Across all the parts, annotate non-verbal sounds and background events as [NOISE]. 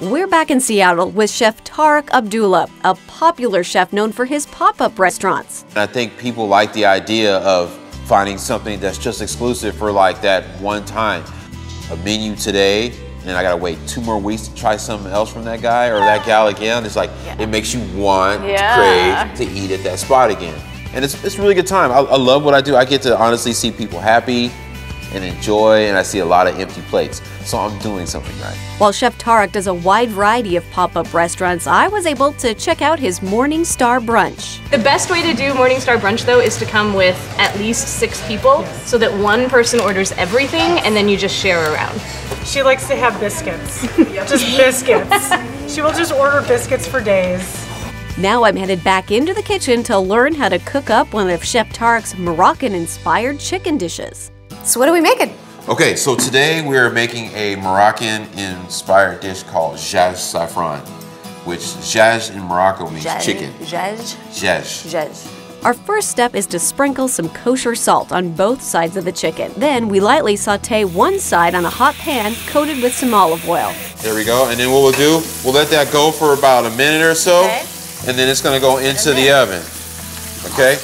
We're back in Seattle with Chef Tarik Abdullah, a popular chef known for his pop up restaurants. I think people like the idea of finding something that's just exclusive for like that one time. A menu today, and I gotta wait two more weeks to try something else from that guy or that gal again. It's like, yeah. it makes you want, yeah. crave to eat at that spot again. And it's, it's a really good time. I, I love what I do. I get to honestly see people happy and enjoy, and I see a lot of empty plates. So I'm doing something right. While Chef Tarik does a wide variety of pop up restaurants, I was able to check out his Morning Star Brunch. The best way to do Morning Star Brunch, though, is to come with at least six people so that one person orders everything and then you just share around. She likes to have biscuits. just biscuits. She will just order biscuits for days. Now I'm headed back into the kitchen to learn how to cook up one of Chef Tarik's Moroccan inspired chicken dishes. So, what are we making? Okay, so today we're making a Moroccan inspired dish called Djaj Saffron, which Djaj in Morocco means chicken. Djaj? Djaj. Djaj. Our first step is to sprinkle some kosher salt on both sides of the chicken. Then we lightly saute one side on a hot pan coated with some olive oil. There we go. And then what we'll do, we'll let that go for about a minute or so. Okay. And then it's gonna go into the oven. Okay?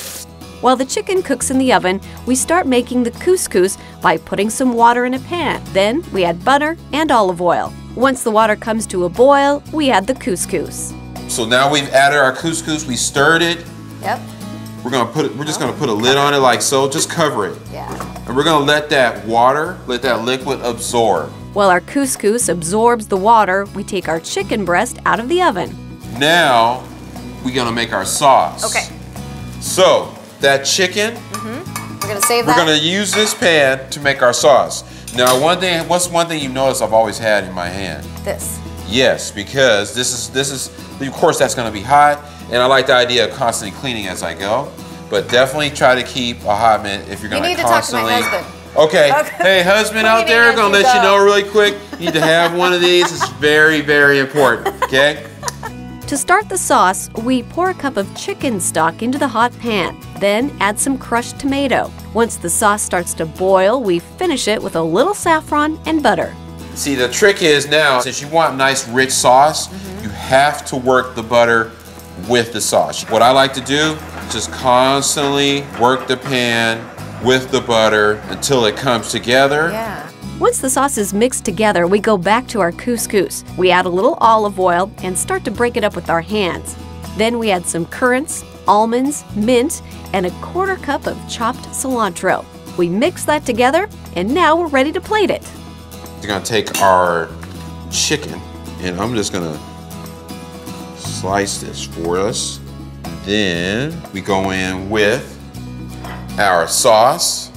While the chicken cooks in the oven, we start making the couscous by putting some water in a pan. Then we add butter and olive oil. Once the water comes to a boil, we add the couscous. So now we've added our couscous, we stirred it. Yep. We're gonna put it, we're just oh. gonna put a lid on it like so, just cover it. Yeah. And we're gonna let that water, let that liquid absorb. While our couscous absorbs the water, we take our chicken breast out of the oven. Now, we're gonna make our sauce. Okay. So, that chicken, mm-hmm. We're gonna save we're gonna use this pan to make our sauce. Now, one thing, what's one thing you notice I've always had in my hand? this. Yes, because this is, this is, of course that's gonna be hot, and I like the idea of constantly cleaning as I go, but definitely try to keep a hot minute if you're gonna need to talk to my constantly. husband. Okay. Okay. Hey, husband out there, gonna you let you know really quick. You need to have one of these. It's very, very important. Okay. To start the sauce, we pour a cup of chicken stock into the hot pan. Then add some crushed tomato. Once the sauce starts to boil, we finish it with a little saffron and butter. See, the trick is now, since you want nice rich sauce, mm-hmm. you have to work the butter with the sauce. What I like to do is just constantly work the pan with the butter until it comes together. Yeah. Once the sauce is mixed together, we go back to our couscous. We add a little olive oil and start to break it up with our hands. Then we add some currants, almonds, mint, and a quarter cup of chopped cilantro. We mix that together, and now we're ready to plate it. We're gonna take our chicken and I'm just gonna slice this for us. Then we go in with our sauce.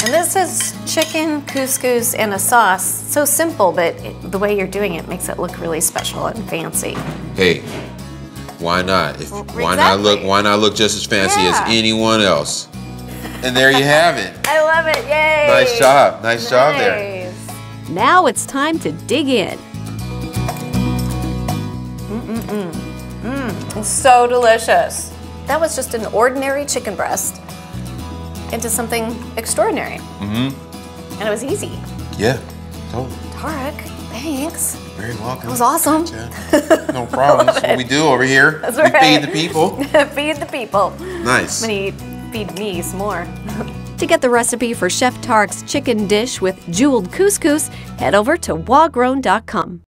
And this is chicken, couscous, and a sauce. So simple, but it, the way you're doing it makes it look really special and fancy. Hey, why not? If, why not look? Why not look just as fancy Yeah. as anyone else? And there you have it. [LAUGHS] I love it! Yay! Nice job. Nice job there. Now it's time to dig in. mm-mm mm, It's so delicious. That was just an ordinary chicken breast into something extraordinary. Mm-hmm. And it was easy. Yeah, totally. Tarik, thanks. Very welcome. It was awesome. Yeah. [LAUGHS] No problem. That's what we do over here. That's we right. feed the people. [LAUGHS] Feed the people. Nice. I'm gonna eat, feed me some more. To get the recipe for Chef Tarik's chicken dish with jeweled couscous, head over to wagrown.com.